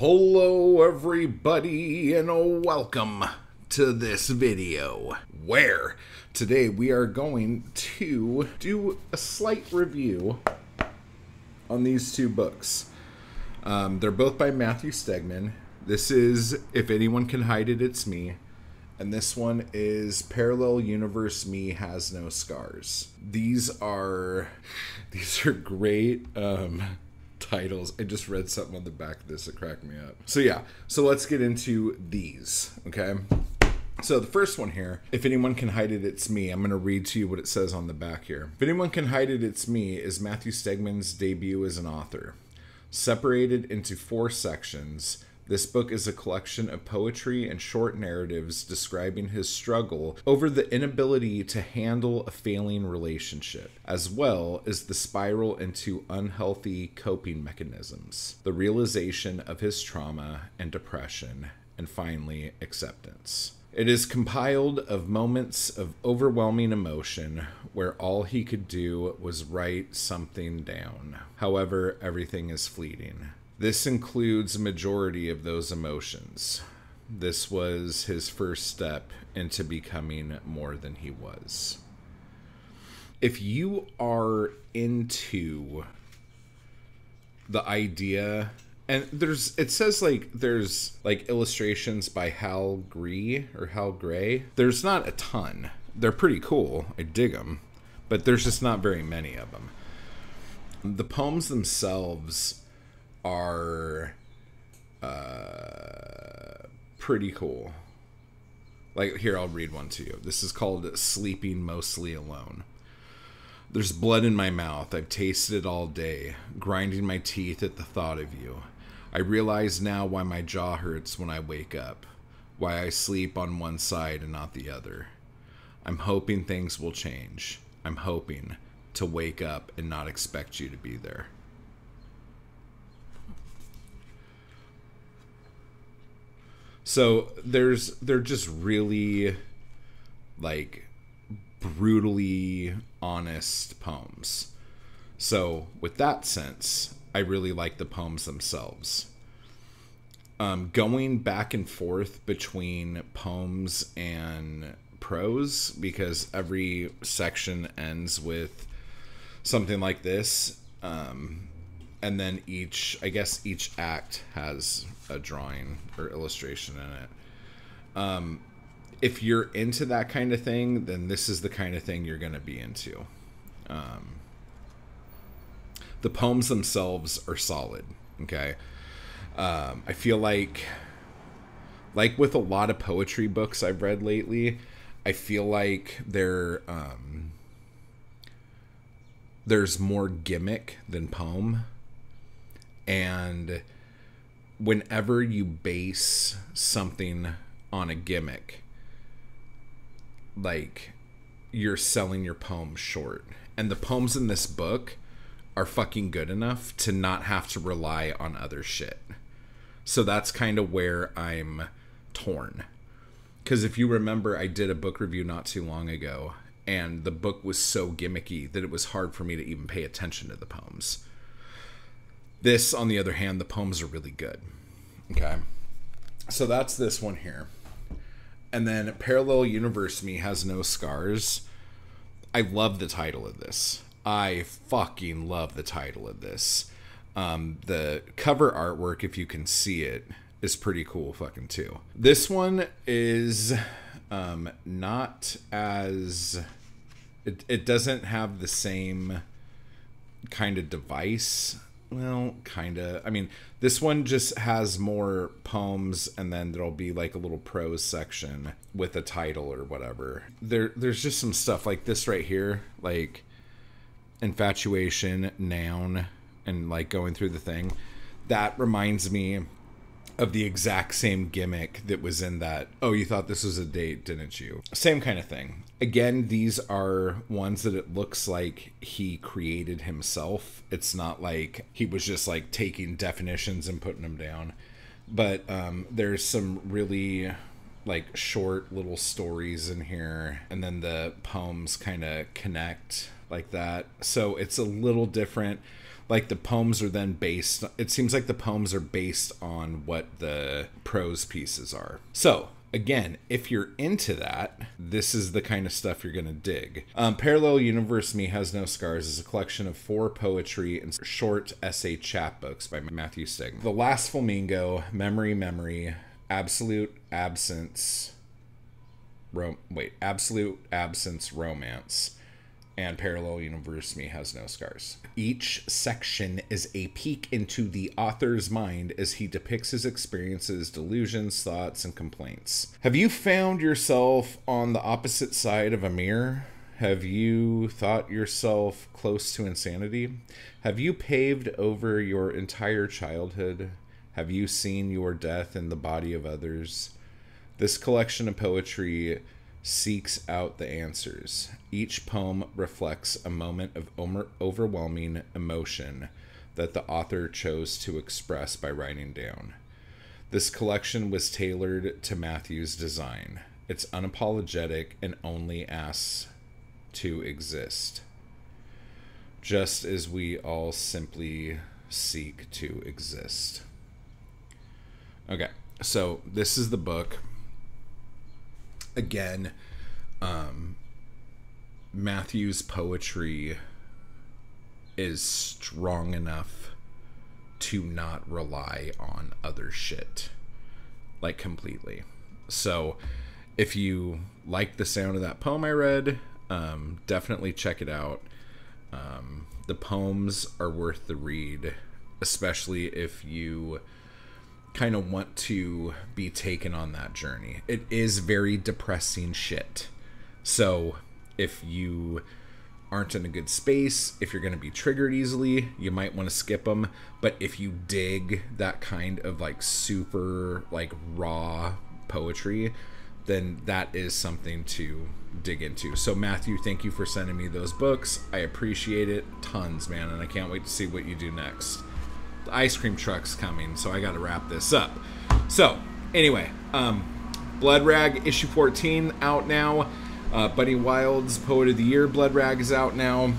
Hello, everybody, and welcome to this video where today we are going to do a slight review on these two books. Um, they're both by Matthew Stegman. This is If Anyone Can Hide It, It's Me. And this one is Parallel Universe Me Has No Scars. These are these are great um titles. I just read something on the back of this that cracked me up. So yeah, so let's get into these, okay? So the first one here, if anyone can hide it, it's me. I'm going to read to you what it says on the back here. If anyone can hide it, it's me is Matthew Stegman's debut as an author. Separated into four sections, this book is a collection of poetry and short narratives describing his struggle over the inability to handle a failing relationship, as well as the spiral into unhealthy coping mechanisms, the realization of his trauma and depression, and finally, acceptance. It is compiled of moments of overwhelming emotion where all he could do was write something down. However, everything is fleeting. This includes a majority of those emotions. This was his first step into becoming more than he was. If you are into the idea and there's it says like there's like illustrations by Hal Grey or Hal Gray. There's not a ton. They're pretty cool. I dig them, but there's just not very many of them. The poems themselves are uh, pretty cool. Like, here, I'll read one to you. This is called Sleeping Mostly Alone. There's blood in my mouth. I've tasted it all day, grinding my teeth at the thought of you. I realize now why my jaw hurts when I wake up, why I sleep on one side and not the other. I'm hoping things will change. I'm hoping to wake up and not expect you to be there. So there's they're just really like brutally honest poems. So with that sense, I really like the poems themselves. Um, going back and forth between poems and prose because every section ends with something like this. Um, and then each i guess each act has a drawing or illustration in it. Um, if you're into that kind of thing then this is the kind of thing you're going to be into. Um, the poems themselves are solid okay? Um, i feel like like with a lot of poetry books i've read lately i feel like they're um, there's more gimmick than poem and whenever you base something on a gimmick, like you're selling your poem short. And the poems in this book are fucking good enough to not have to rely on other shit. So that's kind of where I'm torn. Because if you remember, I did a book review not too long ago, and the book was so gimmicky that it was hard for me to even pay attention to the poems. This, on the other hand, the poems are really good. Okay. So that's this one here. And then Parallel Universe Me Has No Scars. I love the title of this. I fucking love the title of this. Um, the cover artwork, if you can see it, is pretty cool fucking too. This one is um, not as. It, it doesn't have the same kind of device well, kind of. I mean, this one just has more poems, and then there'll be like a little prose section with a title or whatever. There, there's just some stuff like this right here, like infatuation, noun, and like going through the thing. That reminds me of the exact same gimmick that was in that oh you thought this was a date didn't you? Same kind of thing. Again these are ones that it looks like he created himself. It's not like he was just like taking definitions and putting them down. But um, there's some really like short little stories in here and then the poems kind of connect like that. So it's a little different like the poems are then based it seems like the poems are based on what the prose pieces are so again, if you're into that, this is the kind of stuff you're going to dig. Um, Parallel Universe Me Has No Scars is a collection of four poetry and short essay chapbooks by Matthew Stegman. The Last Flamingo, Memory, Memory, Absolute Absence, Ro- wait, Absolute Absence Romance, and Parallel Universe Me Has No Scars. Each section is a peek into the author's mind as he depicts his experiences, delusions, thoughts, and complaints. Have you found yourself on the opposite side of a mirror? Have you thought yourself close to insanity? Have you paved over your entire childhood? Have you seen your death in the body of others? This collection of poetry seeks out the answers. Each poem reflects a moment of overwhelming emotion that the author chose to express by writing down. This collection was tailored to Matthew's design. It's unapologetic and only asks to exist, just as we all simply seek to exist. Okay, so this is the book again, um, Matthew's poetry is strong enough to not rely on other shit like completely. So if you like the sound of that poem I read, um, definitely check it out. Um, the poems are worth the read, especially if you kind of want to be taken on that journey. It is very depressing shit. So if you aren't in a good space, if you're going to be triggered easily, you might want to skip them. But if you dig that kind of like super like raw poetry, then that is something to dig into. So Matthew, thank you for sending me those books. I appreciate it tons, man, and I can't wait to see what you do next ice cream truck's coming, so I got to wrap this up. So, anyway, um, Blood Rag issue 14 out now. Uh, Bunny Wild's Poet of the Year Blood Rag is out now.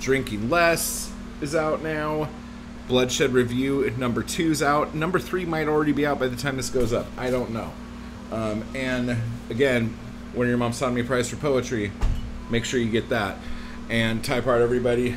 Drinking Less is out now. Bloodshed Review number two is out. Number three might already be out by the time this goes up. I don't know. Um, and again, when your mom saw me prize for poetry, make sure you get that. And type art, everybody